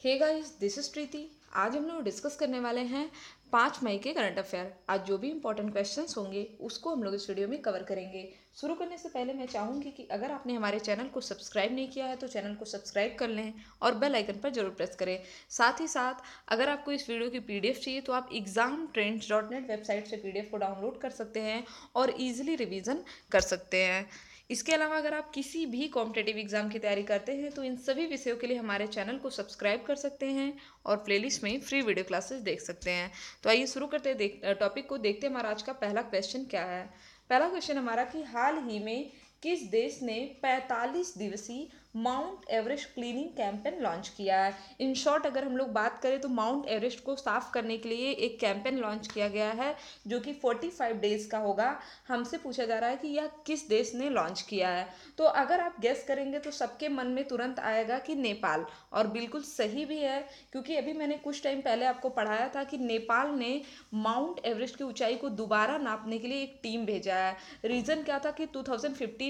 Hey guys this is Preeti आज हम लोग डिस्कस करने वाले हैं पाँच मई के करंट अफेयर आज जो भी इंपॉर्टेंट क्वेश्चंस होंगे, उसको हम लोग इस वीडियो में कवर करेंगे। शुरू करने से पहले मैं चाहूँगी कि अगर आपने हमारे चैनल को सब्सक्राइब नहीं किया है तो चैनल को सब्सक्राइब कर लें और बेल आइकन पर ज़रूर प्रेस करें। साथ ही साथ, अगर आपको इस वीडियो की पीडीएफ चाहिए तो आप exam trends dot net website से पीडीएफ को डाउनलोड कर सकते हैं और ईजिली रिविज़न कर सकते हैं। इसके अलावा, अगर आप किसी भी कॉम्पिटेटिव एग्ज़ाम की तैयारी करते हैं तो इन सभी विषयों के लिए हमारे चैनल को सब्सक्राइब कर सकते हैं और प्लेलिस्ट में फ्री वीडियो क्लासेस देख सकते हैं। तो आइए शुरू करते हैं टॉपिक को देखते हैं। हमारा आज का पहला क्वेश्चन क्या है? पहला क्वेश्चन हमारा कि हाल ही में किस देश ने 45 दिवसीय Mount Everest cleaning campaign launch किया है। इन शॉर्ट अगर हम लोग बात करें तो माउंट एवरेस्ट को साफ़ करने के लिए एक कैंपेन लॉन्च किया गया है, जो कि 45 डेज़ का होगा। हमसे पूछा जा रहा है कि यह किस देश ने लॉन्च किया है। तो अगर आप गेस करेंगे तो सबके मन में तुरंत आएगा कि नेपाल। और बिल्कुल सही भी है, क्योंकि अभी मैंने कुछ टाइम पहले आपको पढ़ाया था कि नेपाल ने माउंट एवरेस्ट की ऊंचाई को दोबारा नापने के लिए एक टीम भेजा है। रीज़न क्या था कि टू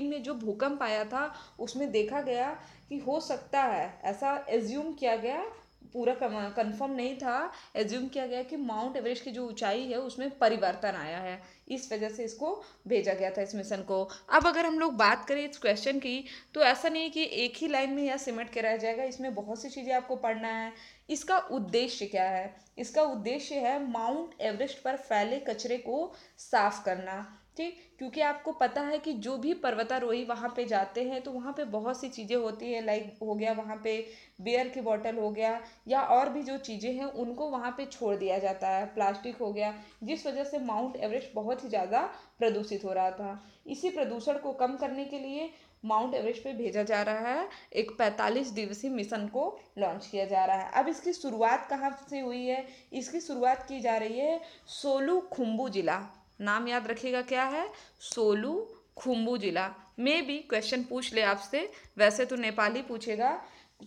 में जो भूकंप आया था, उसमें देखा गया कि हो सकता है, ऐसा एज्यूम किया गया, पूरा कंफर्म नहीं था एज्यूम किया गया कि माउंट एवरेस्ट की जो ऊंचाई है, उसमें परिवर्तन आया है। इस वजह से इसको भेजा गया था इस मिशन को। अब अगर हम लोग बात करें इस क्वेश्चन की तो ऐसा नहीं कि एक ही लाइन में यह सिमट के रह जाएगा, इसमें बहुत सी चीज़ें आपको पढ़ना है। इसका उद्देश्य क्या है? इसका उद्देश्य है माउंट एवरेस्ट पर फैले कचरे को साफ़ करना। ठीक क्योंकि आपको पता है कि जो भी पर्वतारोही वहाँ पे जाते हैं तो वहाँ पे बहुत सी चीज़ें होती है लाइक हो गया वहाँ पे बियर की बॉटल हो गया, या और भी जो चीज़ें हैं, उनको वहाँ पे छोड़ दिया जाता है। प्लास्टिक हो गया, जिस वजह से माउंट एवरेस्ट बहुत ही ज़्यादा प्रदूषित हो रहा था। इसी प्रदूषण को कम करने के लिए माउंट एवरेस्ट पे भेजा जा रहा है, एक 45 दिवसीय मिशन को लॉन्च किया जा रहा है। अब इसकी शुरुआत कहाँ से हुई है? इसकी शुरुआत की जा रही है सोलू खुम्बू जिला। नाम याद रखिएगा क्या है? सोलू खुम्बू जिला। में भी क्वेश्चन पूछ ले आपसे। वैसे तो नेपाली पूछेगा।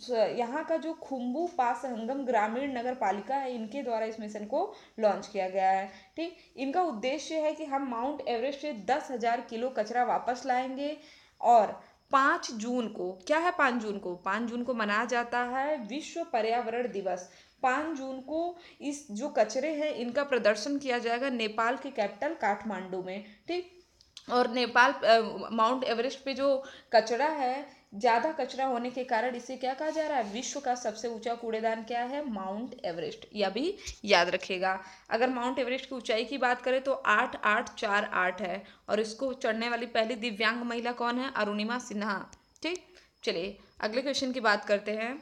यहाँ का जो खुम्बू पास संगम ग्रामीण नगर पालिका है, इनके द्वारा इस मिशन को लॉन्च किया गया है। ठीक? इनका उद्देश्य है कि हम माउंट एवरेस्ट से दस हज़ार किलो कचरा वापस लाएँगे और पाँच जून को, क्या है पाँच जून को? पाँच जून को मनाया जाता है विश्व पर्यावरण दिवस। पाँच जून को इस जो कचरे हैं, इनका प्रदर्शन किया जाएगा नेपाल के कैपिटल काठमांडू में, ठीक? और नेपाल माउंट एवरेस्ट पे जो कचरा है, ज़्यादा कचरा होने के कारण इसे क्या कहा जा रहा है? विश्व का सबसे ऊँचा कूड़ेदान क्या है? माउंट एवरेस्ट, यह भी याद रखेगा। अगर माउंट एवरेस्ट की ऊंचाई की बात करें तो आठ आठ चार आठ है, और इसको चढ़ने वाली पहली दिव्यांग महिला कौन है? अरुणिमा सिन्हा, ठीक? चलिए, अगले क्वेश्चन की बात करते हैं।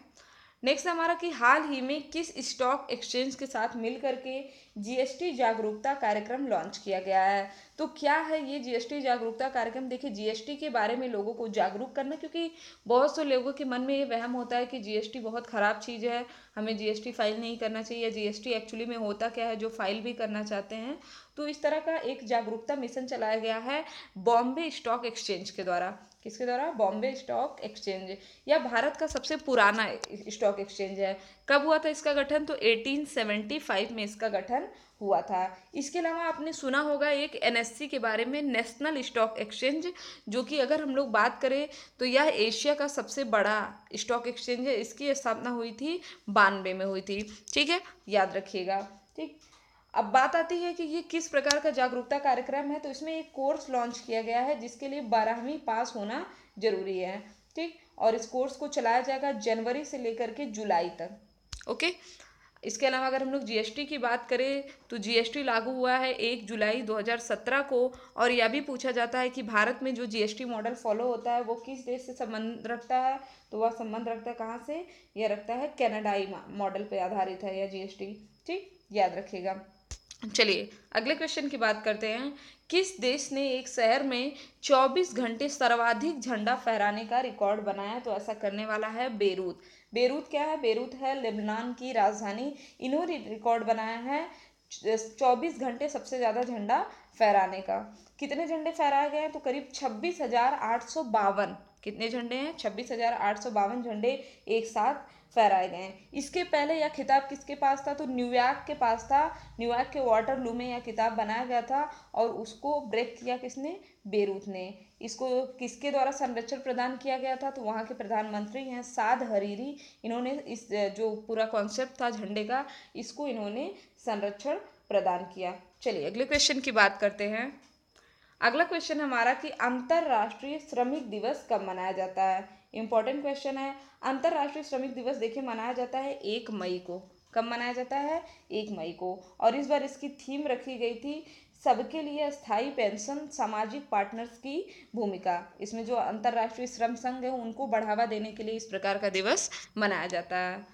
नेक्स्ट हमारा कि हाल ही में किस स्टॉक एक्सचेंज के साथ मिल करके जीएसटी जागरूकता कार्यक्रम लॉन्च किया गया है? तो क्या है ये जीएसटी जागरूकता कार्यक्रम? देखिए जीएसटी के बारे में लोगों को जागरूक करना, क्योंकि बहुत से लोगों के मन में ये वहम होता है कि जीएसटी बहुत ख़राब चीज़ है, हमें जीएसटी फ़ाइल नहीं करना चाहिए, या जीएसटी एक्चुअली में होता क्या है जो फ़ाइल भी करना चाहते हैं? तो इस तरह का एक जागरूकता मिशन चलाया गया है बॉम्बे स्टॉक एक्सचेंज के द्वारा। किसके द्वारा? Bombay stock exchange. यह भारत का सबसे पुराना स्टॉक एक्सचेंज है। कब हुआ था इसका गठन? तो 1875 में इसका गठन हुआ था। इसके अलावा आपने सुना होगा एक एनएससी के बारे में, नेशनल स्टॉक एक्सचेंज, जो कि अगर हम लोग बात करें तो यह एशिया का सबसे बड़ा स्टॉक एक्सचेंज है। इसकी स्थापना हुई थी बानवे में हुई थी। ठीक है? याद रखिएगा। ठीक? अब बात आती है कि ये किस प्रकार का जागरूकता कार्यक्रम है तो इसमें एक कोर्स लॉन्च किया गया है, जिसके लिए बारहवीं पास होना ज़रूरी है, ठीक? और इस कोर्स को चलाया जाएगा जनवरी से लेकर के जुलाई तक, ओके? इसके अलावा अगर हम लोग जीएसटी की बात करें तो जीएसटी लागू हुआ है एक जुलाई 2017 को, और यह भी पूछा जाता है कि भारत में जो जीएसटी मॉडल फॉलो होता है, वो किस देश से संबंध रखता है? तो वह संबंध रखता है कहाँ से? यह रखता है कैनेडाई मॉडल पर आधारित है यह जीएसटी, ठीक? याद रखिएगा। चलिए, अगले क्वेश्चन की बात करते हैं। किस देश ने एक शहर में 24 घंटे सर्वाधिक झंडा फहराने का रिकॉर्ड बनाया? तो ऐसा करने वाला है बेरूत। बेरूत क्या है? बेरूत है लेबनान की राजधानी। इन्होंने रिकॉर्ड बनाया है 24 घंटे सबसे ज़्यादा झंडा फहराने का। कितने झंडे फहराए गए हैं? तो करीब छब्बीस हज़ार आठ सौ बावन। कितने झंडे हैं? छब्बीस हज़ार आठ सौ बावन झंडे एक साथ फहराए गए हैं। इसके पहले यह खिताब किसके पास था? तो न्यूयॉर्क के पास था। न्यूयॉर्क के वाटर लू में यह किताब बनाया गया था और उसको ब्रेक किया किसने? बेरूत ने। इसको किसके द्वारा संरक्षण प्रदान किया गया था? तो वहाँ के प्रधानमंत्री हैं साद हरीरी। इन्होंने इस, जो पूरा कॉन्सेप्ट था झंडे का, इसको इन्होंने संरक्षण प्रदान किया। चलिए, अगले क्वेश्चन की बात करते हैं। अगला क्वेश्चन हमारा कि अंतर्राष्ट्रीय श्रमिक दिवस कब मनाया जाता है? इंपॉर्टेंट क्वेश्चन है। अंतर्राष्ट्रीय श्रमिक दिवस देखिए मनाया जाता है एक मई को। कब मनाया जाता है? एक मई को। और इस बार इसकी थीम रखी गई थी सबके लिए स्थायी पेंशन, सामाजिक पार्टनर्स की भूमिका। इसमें जो अंतर्राष्ट्रीय श्रम संघ है उनको बढ़ावा देने के लिए इस प्रकार का दिवस मनाया जाता है।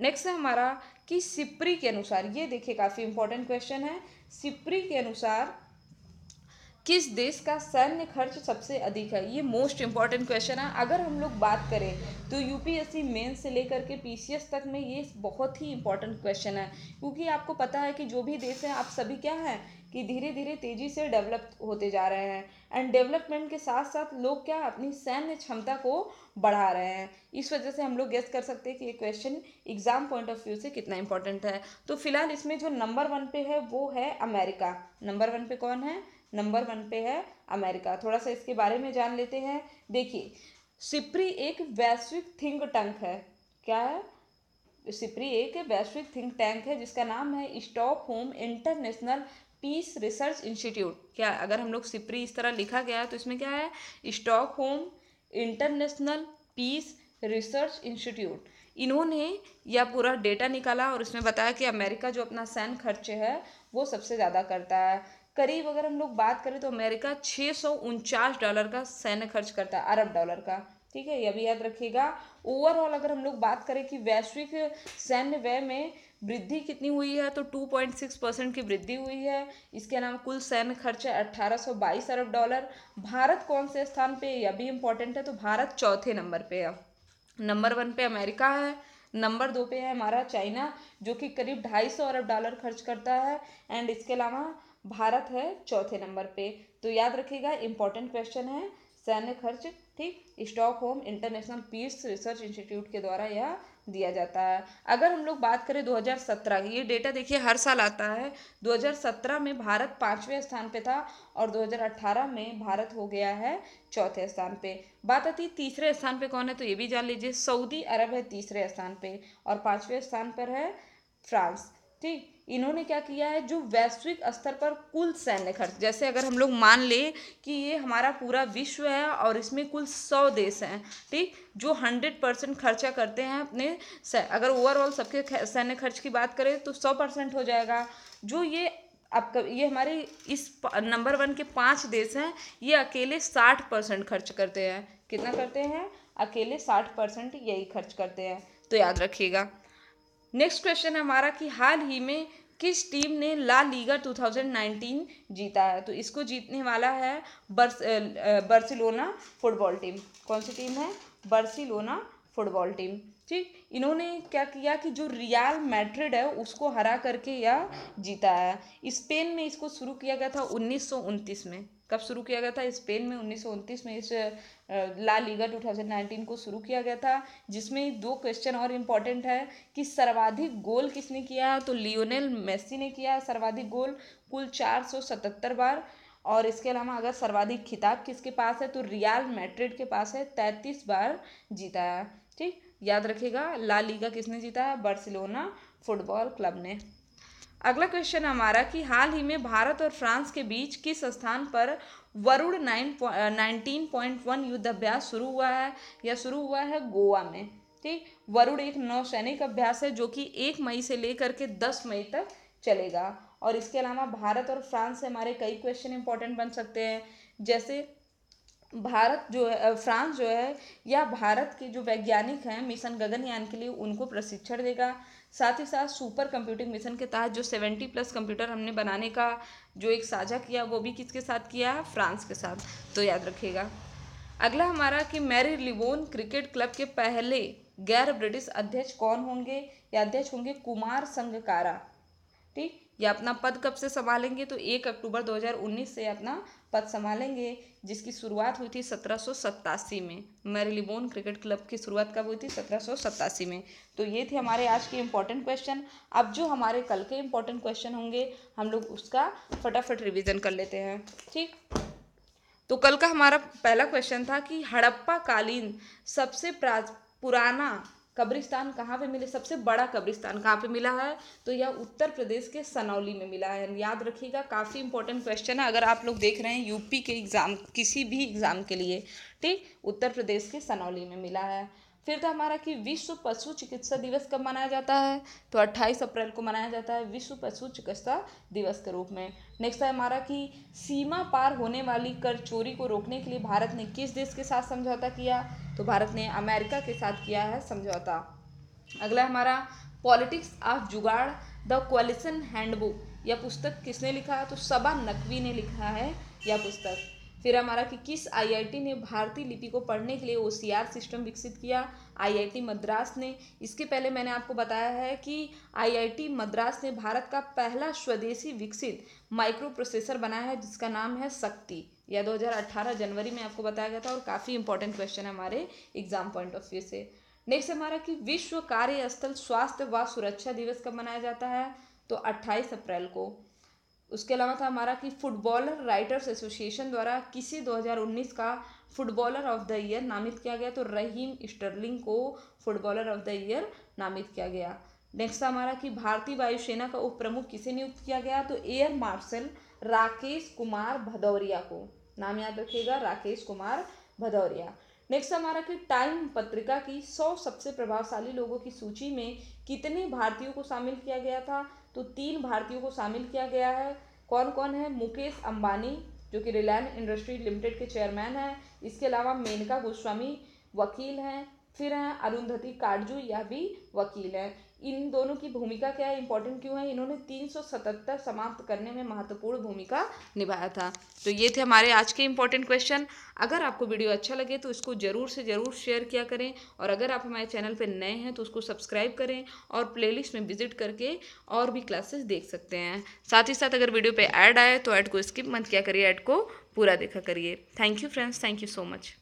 नेक्स्ट है हमारा कि सिप्री के अनुसार। ये देखिए काफ़ी इंपॉर्टेंट क्वेश्चन है। सिप्री के अनुसार किस देश का सैन्य खर्च सबसे अधिक है? ये मोस्ट इंपॉर्टेंट क्वेश्चन है। अगर हम लोग बात करें तो यूपीएससी मेन से लेकर के पीसीएस तक में ये बहुत ही इंपॉर्टेंट क्वेश्चन है। क्योंकि आपको पता है कि जो भी देश हैं, आप सभी क्या हैं कि धीरे धीरे तेज़ी से डेवलप होते जा रहे हैं। एंड डेवलपमेंट के साथ साथ लोग क्या अपनी सैन्य क्षमता को बढ़ा रहे हैं। इस वजह से हम लोग गेस कर सकते हैं कि ये question exam point of view से कितना इंपॉर्टेंट है। तो फ़िलहाल इसमें जो नंबर वन पे है, वो है अमेरिका नंबर वन पे कौन है? नंबर वन पे है, अमेरिका। थोड़ा सा इसके बारे में जान लेते हैं। देखिए, सिप्री एक वैश्विक थिंक टैंक है। क्या है? सिप्री एक वैश्विक थिंक टैंक है, जिसका नाम है Stockholm international peace research institute क्या अगर हम लोग सिप्री इस तरह लिखा गया है तो इसमें क्या है? Stockholm international peace research institute इन्होंने यह पूरा डेटा निकाला और इसमें बताया कि अमेरिका जो अपना सैन्य खर्च है, वो सबसे ज़्यादा करता है। करीब अगर हम लोग बात करें तो अमेरिका छः सौ उनचास डॉलर का सैन्य खर्च करता है, अरब डॉलर का। ठीक है यह भी याद रखिएगा। ओवरऑल अगर हम लोग बात करें कि वैश्विक सैन्य व्यय में वृद्धि कितनी हुई है तो 2.6 परसेंट की वृद्धि हुई है। इसके अलावा कुल सैन्य खर्च है 1822 अरब डॉलर। भारत कौन से स्थान पे यह भी इम्पोर्टेंट है तो भारत चौथे नंबर पे है। नंबर वन पे अमेरिका है, नंबर दो पे है हमारा चाइना, जो कि करीब ढाई सौ अरब डॉलर खर्च करता है। एंड इसके अलावा भारत है चौथे नंबर पे। तो याद रखिएगा इंपॉर्टेंट क्वेश्चन है, सैन्य खर्च, ठीक? Stockholm international peace research institute के द्वारा यह दिया जाता है। अगर हम लोग बात करें 2017 की, ये डेटा देखिए हर साल आता है। 2017 में भारत पाँचवें स्थान पे था और 2018 में भारत हो गया है चौथे स्थान पे। बात आती है तीसरे स्थान पे कौन है तो ये भी जान लीजिए, सऊदी अरब है तीसरे स्थान पे और पाँचवें स्थान पर है फ्रांस, ठीक? इन्होंने क्या किया है, जो वैश्विक स्तर पर कुल सैन्य खर्च, जैसे अगर हम लोग मान लें कि ये हमारा पूरा विश्व है और इसमें कुल सौ देश हैं, ठीक? जो हंड्रेड परसेंट खर्चा करते हैं अपने अगर ओवरऑल सबके सैन्य खर्च की बात करें तो सौ परसेंट हो जाएगा। जो ये अब ये हमारे इस नंबर वन के पाँच देश हैं, ये अकेले साठ परसेंट खर्च करते हैं। कितना करते हैं? अकेले साठ परसेंट यही खर्च करते हैं। तो याद रखिएगा। नेक्स्ट क्वेश्चन हमारा कि हाल ही में किस टीम ने ला लीगा 2019 जीता है? तो इसको जीतने वाला है बर्स बर्सिलोना फुटबॉल टीम। कौन सी टीम है? Barcelona football team. ठीक? इन्होंने क्या किया कि जो रियाल मैड्रिड है, उसको हरा करके यह जीता है। स्पेन में इसको शुरू किया गया था उन्नीस सौ उनतीस में। कब शुरू किया गया था? स्पेन में उन्नीस सौ उनतीस में इस ला लीगा 2019 को शुरू किया गया था, जिसमें दो क्वेश्चन और इंपॉर्टेंट है कि सर्वाधिक गोल किसने किया तो लियोनेल मेसी ने किया सर्वाधिक गोल, कुल चार सौ सतहत्तर बार। और इसके अलावा अगर सर्वाधिक खिताब किसके पास है? तो रियाल मैड्रिड के पास है, तैंतीस बार जीता है। ठीक? याद रखिएगा, ला लीगा किसने जीता है? बार्सिलोना फुटबॉल क्लब ने। अगला क्वेश्चन हमारा कि हाल ही में भारत और फ्रांस के बीच किस स्थान पर Varun nine nineteen point one युद्ध अभ्यास शुरू हुआ है या शुरू हुआ है गोवा में? ठीक? वरुण एक नौसैनिक अभ्यास है जो कि एक मई से लेकर के दस मई तक चलेगा। और इसके अलावा भारत और फ्रांस से हमारे कई क्वेश्चन इंपॉर्टेंट बन सकते हैं। जैसे भारत जो है फ्रांस जो है, या भारत के जो वैज्ञानिक हैं, मिशन गगनयान के लिए उनको प्रशिक्षण देगा। साथ ही साथ सुपर कंप्यूटिंग मिशन के तहत जो सेवेंटी प्लस कंप्यूटर हमने बनाने का जो एक साझा किया, वो भी किसके साथ किया फ्रांस के साथ। तो याद रखिएगा। अगला हमारा कि मैरी लिवोन क्रिकेट क्लब के पहले गैर ब्रिटिश अध्यक्ष कौन होंगे? या अध्यक्ष होंगे कुमार संगकारा। ठीक? ये अपना पद कब से संभालेंगे? तो एक अक्टूबर 2019 से अपना पद संभालेंगे, जिसकी शुरुआत हुई थी सत्रह सौ सत्तासी में। मैरिलीबोन क्रिकेट क्लब की शुरुआत कब हुई थी? सत्रह सौ सतासी में। तो ये थे हमारे आज के इंपॉर्टेंट क्वेश्चन अब जो हमारे कल के इंपॉर्टेंट क्वेश्चन होंगे, हम लोग उसका फटाफट रिविज़न कर लेते हैं। ठीक? तो कल का हमारा पहला क्वेश्चन था कि हड़प्पा कालीन सबसे पुराना कब्रिस्तान कहाँ पे मिले? सबसे बड़ा कब्रिस्तान कहाँ पे मिला है? तो यह उत्तर प्रदेश के सनौली में मिला है। याद रखिएगा, काफ़ी इंपॉर्टेंट क्वेश्चन है। अगर आप लोग देख रहे हैं यूपी के एग्ज़ाम किसी भी एग्ज़ाम के लिए, ठीक, उत्तर प्रदेश के सनौली में मिला है। फिर था हमारा कि विश्व पशु चिकित्सा दिवस कब मनाया जाता है? तो 28 अप्रैल को मनाया जाता है विश्व पशु चिकित्सा दिवस के रूप में। नेक्स्ट है हमारा कि सीमा पार होने वाली कर चोरी को रोकने के लिए भारत ने किस देश के साथ समझौता किया? तो भारत ने अमेरिका के साथ किया है समझौता। अगला हमारा politics of jugaad, the coalition handbook. यह पुस्तक किसने लिखा है? तो सबा नकवी ने लिखा है यह पुस्तक। फिर हमारा कि किस आईआईटी ने भारतीय लिपि को पढ़ने के लिए ओसीआर सिस्टम विकसित किया? आईआईटी मद्रास ने। इसके पहले मैंने आपको बताया है कि आईआईटी मद्रास ने भारत का पहला स्वदेशी विकसित माइक्रो प्रोसेसर बनाया है, जिसका नाम है शक्ति। यह 2018 जनवरी में आपको बताया गया था और काफ़ी इंपॉर्टेंट क्वेश्चन है हमारे एग्ज़ाम पॉइंट ऑफ़ व्यू से। नेक्स्ट हमारा कि विश्व कार्यस्थल स्वास्थ्य व सुरक्षा दिवस कब मनाया जाता है? तो 28 अप्रैल को। उसके अलावा था हमारा कि फुटबॉलर राइटर्स एसोसिएशन द्वारा किसी 2019 का फुटबॉलर ऑफ़ द ईयर नामित किया गया तो रहीम स्टर्लिंग को फुटबॉलर ऑफ़ द ईयर नामित किया गया। नेक्स्ट था हमारा कि भारतीय वायुसेना का उप प्रमुख किसे नियुक्त किया गया तो एयर मार्शल राकेश कुमार भदौरिया को। नाम याद रखिएगा, राकेश कुमार भदौरिया। नेक्स्ट हमारा कि टाइम पत्रिका की सौ सबसे प्रभावशाली लोगों की सूची में कितने भारतीयों को शामिल किया गया था तो तीन भारतीयों को शामिल किया गया है। कौन कौन है? मुकेश अंबानी, जो कि रिलायंस इंडस्ट्री लिमिटेड के चेयरमैन हैं। इसके अलावा मेनका गोस्वामी वकील हैं। फिर हैं अरुंधति काटजू, यह भी वकील हैं। इन दोनों की भूमिका क्या है? इंपॉर्टेंट क्यों है? इन्होंने 377 समाप्त करने में महत्वपूर्ण भूमिका निभाया था। तो ये थे हमारे आज के इंपॉर्टेंट क्वेश्चन अगर आपको वीडियो अच्छा लगे तो इसको ज़रूर से ज़रूर शेयर किया करें। और अगर आप हमारे चैनल पर नए हैं तो उसको सब्सक्राइब करें और प्लेलिस्ट में विज़िट करके और भी क्लासेस देख सकते हैं। साथ ही साथ अगर वीडियो पर ऐड आए तो ऐड को स्किप मत किया करिए ऐड को पूरा देखा करिए। Thank you friends thank you so much